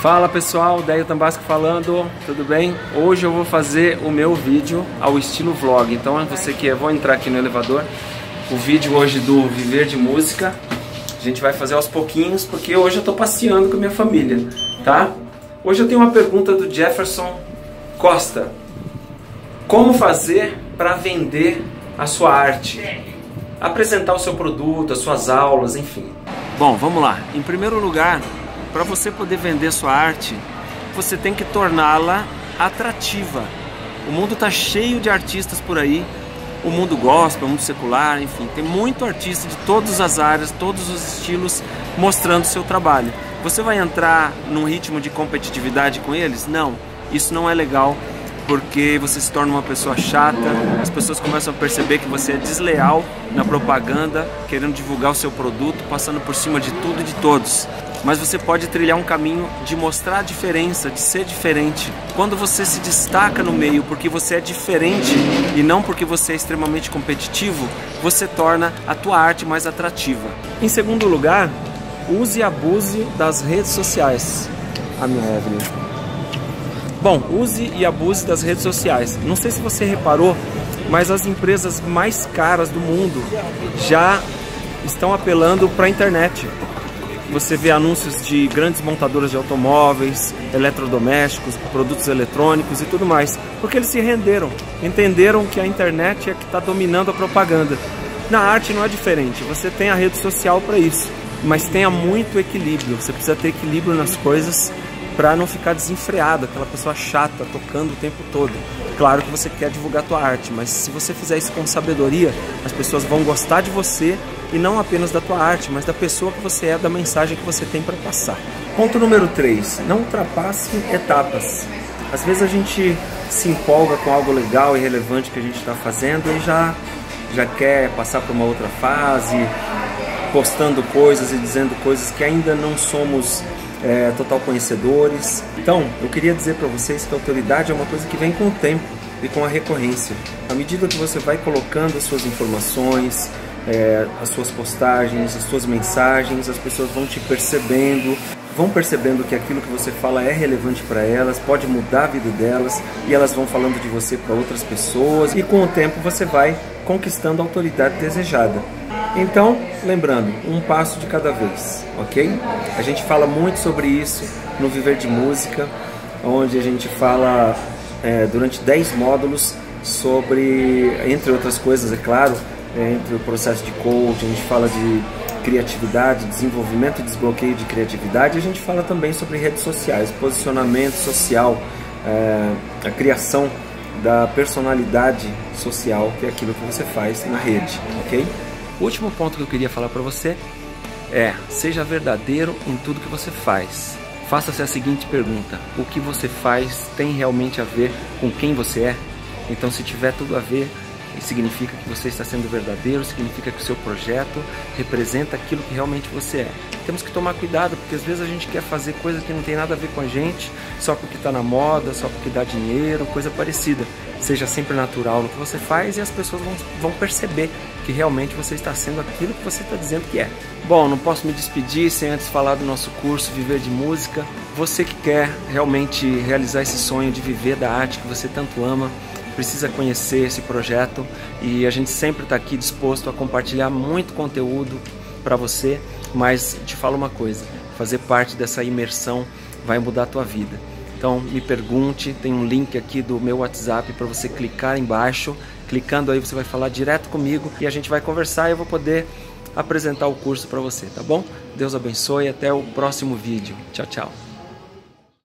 Fala pessoal, Deio Tambasco falando, tudo bem? Hoje eu vou fazer o meu vídeo ao estilo vlog, então você que é, vou entrar aqui no elevador, o vídeo hoje do Viver de Música, a gente vai fazer aos pouquinhos, porque hoje eu tô passeando com a minha família, tá? Hoje eu tenho uma pergunta do Jefferson Costa, como fazer para vender a sua arte? Apresentar o seu produto, as suas aulas, enfim. Bom, vamos lá. Em primeiro lugar, para você poder vender sua arte, você tem que torná-la atrativa. O mundo está cheio de artistas por aí, o mundo gospel, o mundo secular, enfim, tem muito artista de todas as áreas, todos os estilos mostrando seu trabalho. Você vai entrar num ritmo de competitividade com eles? Não, isso não é legal porque você se torna uma pessoa chata, as pessoas começam a perceber que você é desleal na propaganda, querendo divulgar o seu produto, passando por cima de tudo e de todos mas você pode trilhar um caminho de mostrar a diferença, de ser diferente. Quando você se destaca no meio porque você é diferente e não porque você é extremamente competitivo, você torna a tua arte mais atrativa. Em segundo lugar, use e abuse das redes sociais. A minha Evelyn. Bom, use e abuse das redes sociais. Não sei se você reparou, mas as empresas mais caras do mundo já estão apelando para a internet você vê anúncios de grandes montadoras de automóveis, eletrodomésticos, produtos eletrônicos e tudo mais, porque eles se renderam, entenderam que a internet é que está dominando a propaganda. Na arte não é diferente, você tem a rede social para isso, mas tenha muito equilíbrio, você precisa ter equilíbrio nas coisas para não ficar desenfreado, aquela pessoa chata tocando o tempo todo. Claro que você quer divulgar a tua arte, mas se você fizer isso com sabedoria, as pessoas vão gostar de você e não apenas da tua arte, mas da pessoa que você é, da mensagem que você tem para passar. Ponto número 3, não ultrapasse etapas. Às vezes a gente se empolga com algo legal e relevante que a gente está fazendo e já já quer passar para uma outra fase, postando coisas e dizendo coisas que ainda não somos é, total conhecedores. Então, eu queria dizer para vocês que a autoridade é uma coisa que vem com o tempo e com a recorrência. À medida que você vai colocando as suas informações, é, as suas postagens, as suas mensagens, as pessoas vão te percebendo, vão percebendo que aquilo que você fala é relevante para elas, pode mudar a vida delas e elas vão falando de você para outras pessoas e com o tempo você vai conquistando a autoridade desejada. Então, lembrando, um passo de cada vez, ok? A gente fala muito sobre isso no Viver de Música, onde a gente fala é, durante 10 módulos sobre, entre outras coisas, é claro, é, entre o processo de coaching, a gente fala de criatividade, desenvolvimento e desbloqueio de criatividade, a gente fala também sobre redes sociais, posicionamento social, é, a criação da personalidade social, que é aquilo que você faz na rede, ok? O último ponto que eu queria falar para você é: seja verdadeiro em tudo que você faz. Faça-se a seguinte pergunta: o que você faz tem realmente a ver com quem você é? Então, se tiver tudo a ver, significa que você está sendo verdadeiro, significa que o seu projeto representa aquilo que realmente você é. Temos que tomar cuidado, porque às vezes a gente quer fazer coisa que não tem nada a ver com a gente, só porque está na moda, só porque dá dinheiro, coisa parecida. Seja sempre natural no que você faz e as pessoas vão, vão perceber que realmente você está sendo aquilo que você está dizendo que é. Bom, não posso me despedir sem antes falar do nosso curso Viver de Música. Você que quer realmente realizar esse sonho de viver da arte que você tanto ama, precisa conhecer esse projeto e a gente sempre está aqui disposto a compartilhar muito conteúdo para você, mas te falo uma coisa, fazer parte dessa imersão vai mudar a tua vida. Então me pergunte, tem um link aqui do meu WhatsApp para você clicar embaixo. Clicando aí você vai falar direto comigo e a gente vai conversar e eu vou poder apresentar o curso para você, tá bom? Deus abençoe, até o próximo vídeo. Tchau, tchau.